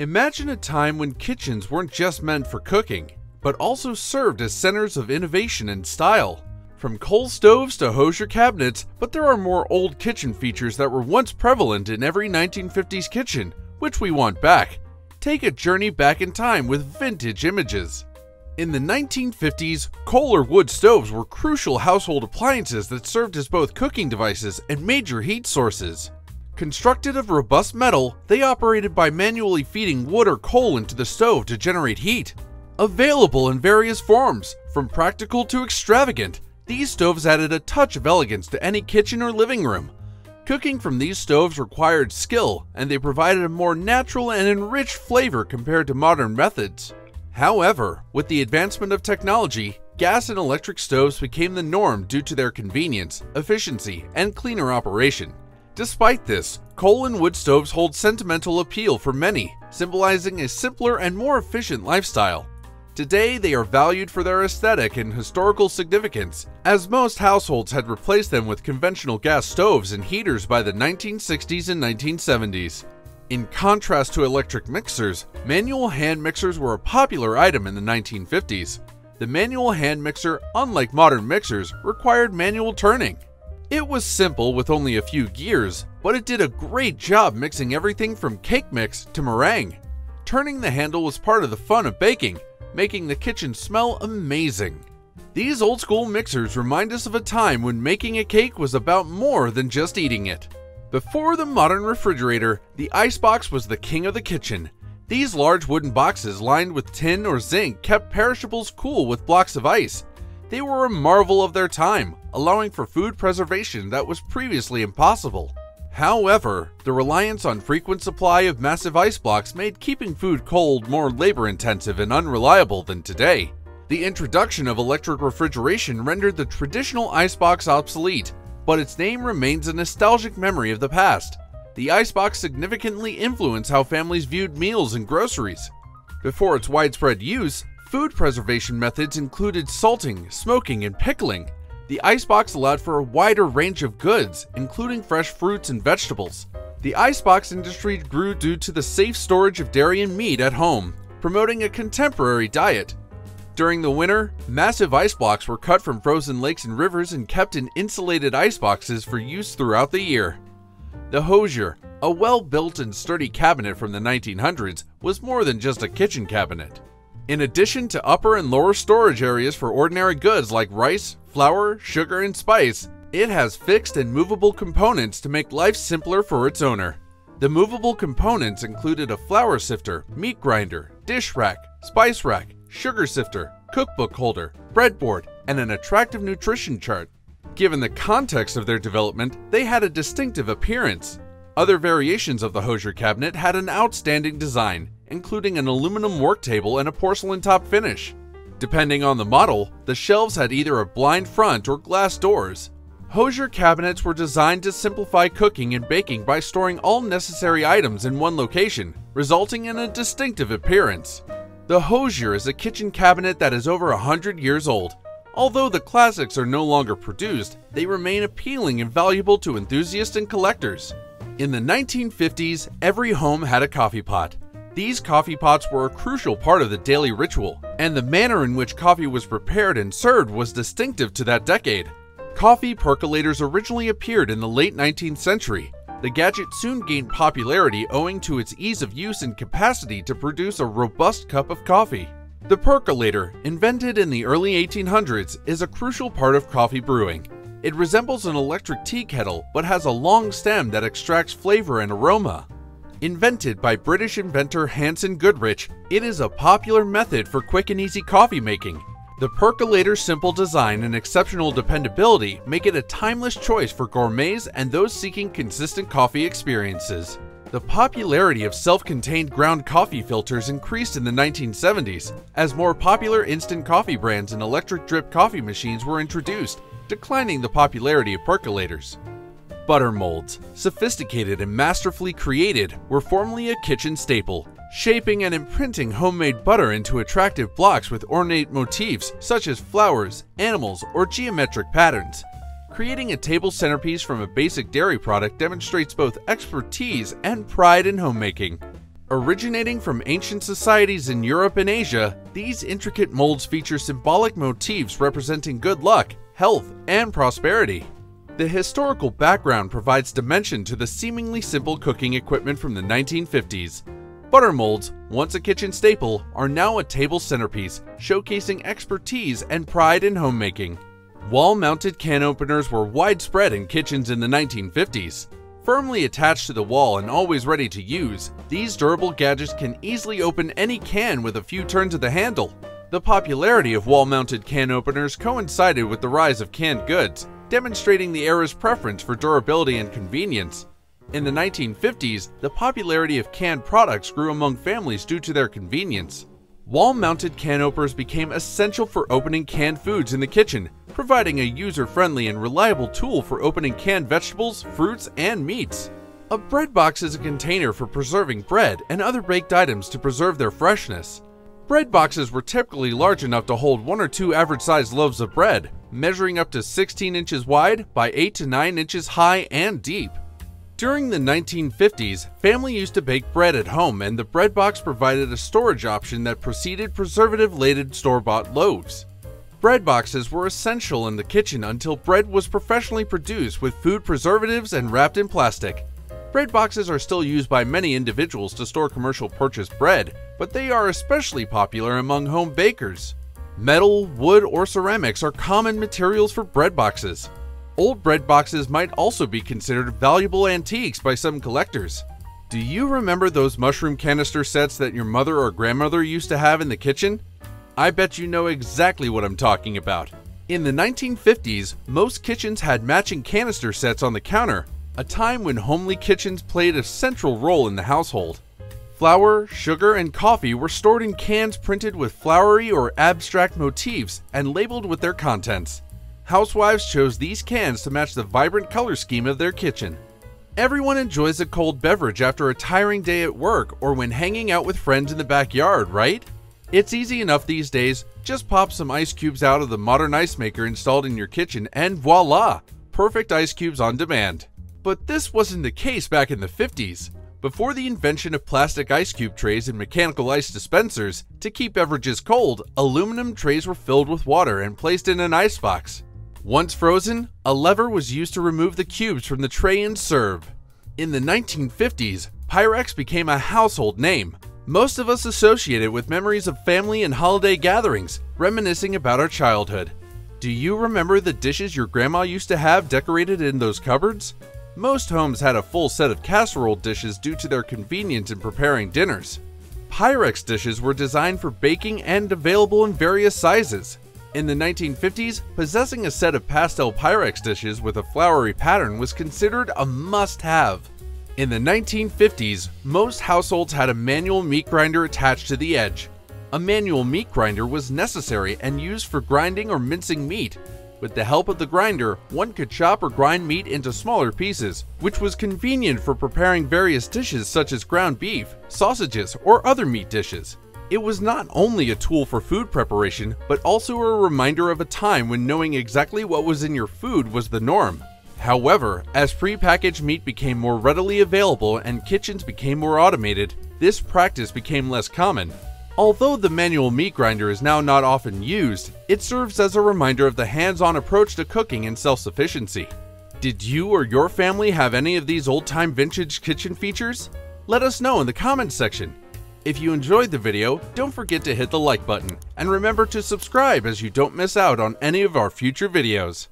Imagine a time when kitchens weren't just meant for cooking, but also served as centers of innovation and style. From coal stoves to Hoosier cabinets, but there are more old kitchen features that were once prevalent in every 1950s kitchen, which we want back. Take a journey back in time with vintage images. In the 1950s, coal or wood stoves were crucial household appliances that served as both cooking devices and major heat sources. Constructed of robust metal, they operated by manually feeding wood or coal into the stove to generate heat. Available in various forms, from practical to extravagant, these stoves added a touch of elegance to any kitchen or living room. Cooking from these stoves required skill, and they provided a more natural and enriched flavor compared to modern methods. However, with the advancement of technology, gas and electric stoves became the norm due to their convenience, efficiency, and cleaner operation. Despite this, coal and wood stoves hold sentimental appeal for many, symbolizing a simpler and more efficient lifestyle. Today, they are valued for their aesthetic and historical significance, as most households had replaced them with conventional gas stoves and heaters by the 1960s and 1970s. In contrast to electric mixers, manual hand mixers were a popular item in the 1950s. The manual hand mixer, unlike modern mixers, required manual turning. It was simple with only a few gears, but it did a great job mixing everything from cake mix to meringue. Turning the handle was part of the fun of baking, making the kitchen smell amazing. These old school mixers remind us of a time when making a cake was about more than just eating it. Before the modern refrigerator, the icebox was the king of the kitchen. These large wooden boxes lined with tin or zinc kept perishables cool with blocks of ice, they were a marvel of their time, allowing for food preservation that was previously impossible. However, the reliance on frequent supply of massive ice blocks made keeping food cold more labor intensive and unreliable than today. The introduction of electric refrigeration rendered the traditional icebox obsolete, but its name remains a nostalgic memory of the past. The icebox significantly influenced how families viewed meals and groceries. Before its widespread use, Food preservation methods included salting, smoking, and pickling. The icebox allowed for a wider range of goods, including fresh fruits and vegetables. The icebox industry grew due to the safe storage of dairy and meat at home, promoting a contemporary diet. During the winter, massive ice blocks were cut from frozen lakes and rivers and kept in insulated iceboxes for use throughout the year. The Hoosier, a well-built and sturdy cabinet from the 1900s, was more than just a kitchen cabinet. In addition to upper and lower storage areas for ordinary goods like rice, flour, sugar, and spice, it has fixed and movable components to make life simpler for its owner. The movable components included a flour sifter, meat grinder, dish rack, spice rack, sugar sifter, cookbook holder, breadboard, and an attractive nutrition chart. Given the context of their development, they had a distinctive appearance. Other variations of the Hoosier cabinet had an outstanding design, including an aluminum work table and a porcelain top finish. Depending on the model, the shelves had either a blind front or glass doors. Hoosier cabinets were designed to simplify cooking and baking by storing all necessary items in one location, resulting in a distinctive appearance. The Hoosier is a kitchen cabinet that is over 100 years old. Although the classics are no longer produced, they remain appealing and valuable to enthusiasts and collectors. In the 1950s, every home had a coffee pot. These coffee pots were a crucial part of the daily ritual, and the manner in which coffee was prepared and served was distinctive to that decade. Coffee percolators originally appeared in the late 19th century. The gadget soon gained popularity owing to its ease of use and capacity to produce a robust cup of coffee. The percolator, invented in the early 1800s, is a crucial part of coffee brewing. It resembles an electric tea kettle but has a long stem that extracts flavor and aroma. Invented by British inventor Hanson Goodrich, it is a popular method for quick and easy coffee making. The percolator's simple design and exceptional dependability make it a timeless choice for gourmets and those seeking consistent coffee experiences. The popularity of self-contained ground coffee filters increased in the 1970s as more popular instant coffee brands and electric drip coffee machines were introduced, declining the popularity of percolators. Butter molds, sophisticated and masterfully created, were formerly a kitchen staple, shaping and imprinting homemade butter into attractive blocks with ornate motifs such as flowers, animals, or geometric patterns. Creating a table centerpiece from a basic dairy product demonstrates both expertise and pride in homemaking. Originating from ancient societies in Europe and Asia, these intricate molds feature symbolic motifs representing good luck, health, and prosperity. The historical background provides dimension to the seemingly simple cooking equipment from the 1950s. Butter molds, once a kitchen staple, are now a table centerpiece, showcasing expertise and pride in homemaking. Wall-mounted can openers were widespread in kitchens in the 1950s. Firmly attached to the wall and always ready to use, these durable gadgets can easily open any can with a few turns of the handle. The popularity of wall-mounted can openers coincided with the rise of canned goods, demonstrating the era's preference for durability and convenience. In the 1950s, the popularity of canned products grew among families due to their convenience. Wall-mounted can openers became essential for opening canned foods in the kitchen, providing a user-friendly and reliable tool for opening canned vegetables, fruits, and meats. A bread box is a container for preserving bread and other baked items to preserve their freshness. Bread boxes were typically large enough to hold one or two average-sized loaves of bread, measuring up to 16 inches wide by 8 to 9 inches high and deep. During the 1950s, family used to bake bread at home and the bread box provided a storage option that preceded preservative-laden store-bought loaves. Bread boxes were essential in the kitchen until bread was professionally produced with food preservatives and wrapped in plastic. Bread boxes are still used by many individuals to store commercial purchased bread, but they are especially popular among home bakers. Metal, wood, or ceramics are common materials for bread boxes. Old bread boxes might also be considered valuable antiques by some collectors. Do you remember those mushroom canister sets that your mother or grandmother used to have in the kitchen? I bet you know exactly what I'm talking about. In the 1950s, most kitchens had matching canister sets on the counter, a time when homely kitchens played a central role in the household. Flour, sugar, and coffee were stored in cans printed with flowery or abstract motifs and labeled with their contents. Housewives chose these cans to match the vibrant color scheme of their kitchen. Everyone enjoys a cold beverage after a tiring day at work or when hanging out with friends in the backyard, right? It's easy enough these days, just pop some ice cubes out of the modern ice maker installed in your kitchen and voila! Perfect ice cubes on demand. But this wasn't the case back in the 50s. Before the invention of plastic ice cube trays and mechanical ice dispensers, to keep beverages cold, aluminum trays were filled with water and placed in an icebox. Once frozen, a lever was used to remove the cubes from the tray and serve. In the 1950s, Pyrex became a household name. Most of us associate it with memories of family and holiday gatherings, reminiscing about our childhood. Do you remember the dishes your grandma used to have decorated in those cupboards? Most homes had a full set of casserole dishes due to their convenience in preparing dinners. Pyrex dishes were designed for baking and available in various sizes. In the 1950s, possessing a set of pastel Pyrex dishes with a flowery pattern was considered a must-have. In the 1950s, most households had a manual meat grinder attached to the edge. A manual meat grinder was necessary and used for grinding or mincing meat. With the help of the grinder, one could chop or grind meat into smaller pieces, which was convenient for preparing various dishes such as ground beef, sausages, or other meat dishes. It was not only a tool for food preparation, but also a reminder of a time when knowing exactly what was in your food was the norm. However, as prepackaged meat became more readily available and kitchens became more automated, this practice became less common. Although the manual meat grinder is now not often used, it serves as a reminder of the hands-on approach to cooking and self-sufficiency. Did you or your family have any of these old-time vintage kitchen features? Let us know in the comments section. If you enjoyed the video, don't forget to hit the like button, and remember to subscribe as you don't miss out on any of our future videos.